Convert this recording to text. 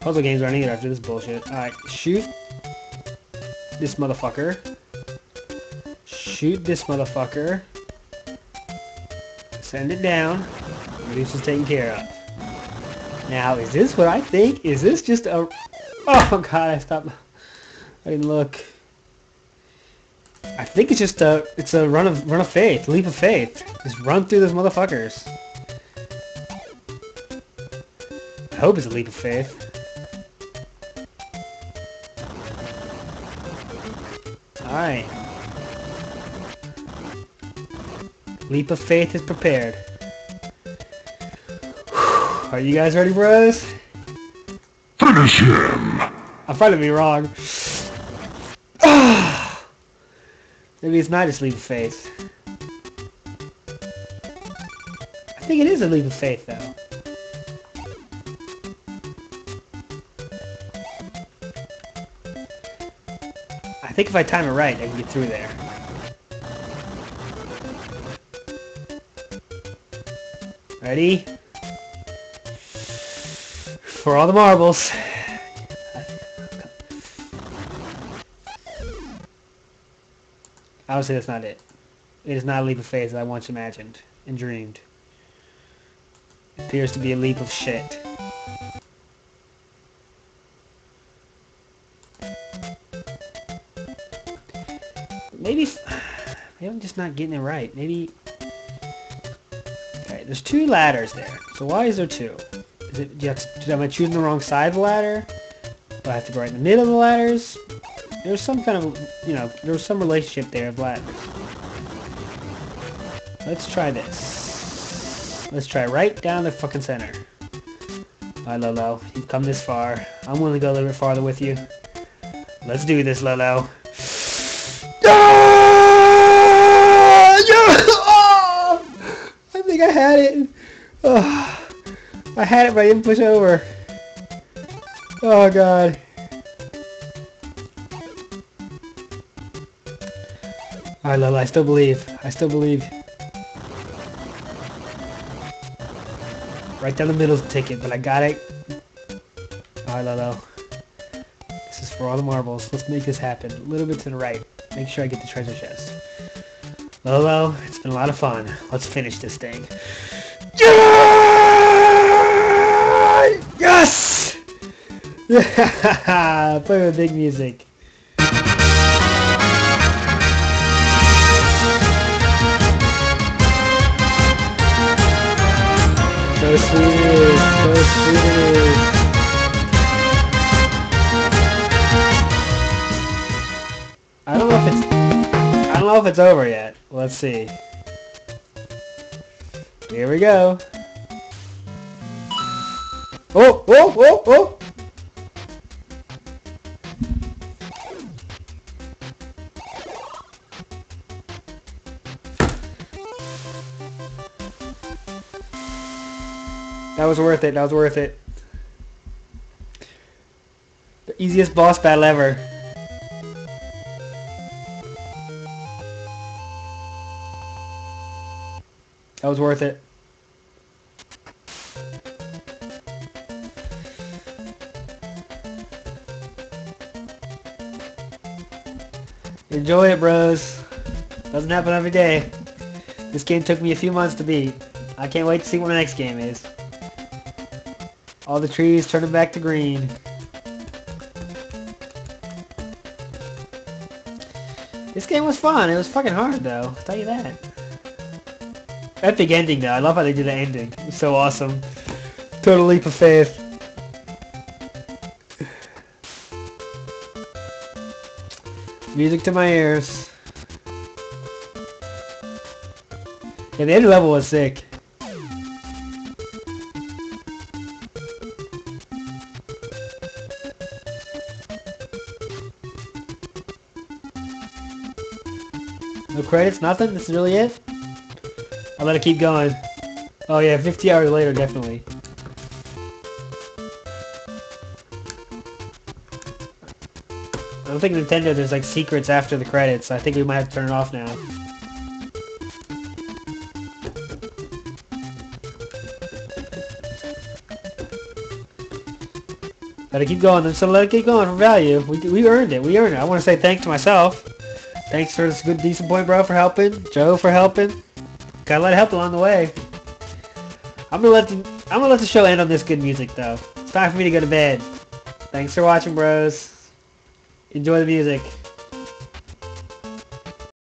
Puzzle games aren't either after this bullshit. Alright, shoot this motherfucker. Shoot this motherfucker. Send it down. This is taken care of. Now, is this what I think? Is this just a... Oh, God, I stopped. I didn't look. I think it's just a... It's a run of run of faith. Leap of faith. Just run through those motherfuckers. I hope it's a leap of faith. Alright. Leap of faith is prepared. Are you guys ready, bros? Finish him! I'm probably be wrong. Maybe it's not just leap of faith. I think it is a leap of faith, though. I think if I time it right, I can get through there. Ready? For all the marbles. Obviously, that's not it. It is not a leap of faith that I once imagined and dreamed. It appears to be a leap of shit. Maybe, maybe I'm just not getting it right. Maybe. Okay, there's two ladders there. So why is there two? Is it? Do to, am I choosing the wrong side of the ladder? Do I have to go right in the middle of the ladders? There's some kind of, you know, there's some relationship there of ladders. Let's try this. Let's try right down the fucking center. Alright, Lolo. You've come this far. I'm willing to go a little bit farther with you. Let's do this, Lolo. Oh! I think I had it. Oh, I had it, but I didn't push over. Oh, God. Alright, Lola, I still believe. I still believe. Right down the middle's the ticket, but I got it. Alright, Lolo. This is for all the marbles. Let's make this happen. A little bit to the right. Make sure I get the treasure chest. Lolo, it's been a lot of fun. Let's finish this thing. Yes! Play with big music. If it's over yet. Let's see. Here we go. Oh, oh, oh, oh! That was worth it. That was worth it. The easiest boss battle ever. That was worth it. Enjoy it, bros. Doesn't happen every day. This game took me a few months to beat. I can't wait to see what the next game is. All the trees turning back to green. This game was fun. It was fucking hard, though. I'll tell you that. Epic ending, though. I love how they did the ending. So awesome. Total leap of faith. Music to my ears. Yeah, the end level was sick. No credits, nothing? This is really it? I'll let it keep going. Oh yeah, 50 hours later, definitely. I don't think Nintendo there's like secrets after the credits. I think we might have to turn it off now. Gotta keep going. Then so let it keep going for value. We, we earned it. We earned it. I want to say thanks to myself. Thanks for this good decent point, bro, for helping. Joe for helping. Got a lot of help along the way. I'm gonna let the I'm gonna let the show end on this good music though. It's time for me to go to bed. Thanks for watching, bros. Enjoy the music.